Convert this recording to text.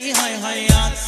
hayat